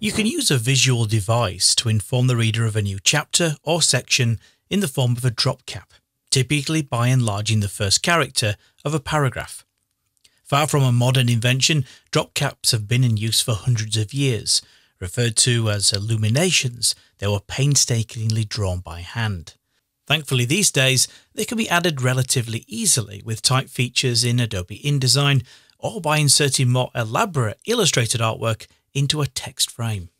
You can use a visual device to inform the reader of a new chapter or section in the form of a drop cap, typically by enlarging the first character of a paragraph. Far from a modern invention, drop caps have been in use for hundreds of years. Referred to as illuminations, they were painstakingly drawn by hand. Thankfully, these days, they can be added relatively easily with type features in Adobe InDesign or by inserting more elaborate illustrated artwork into a text frame.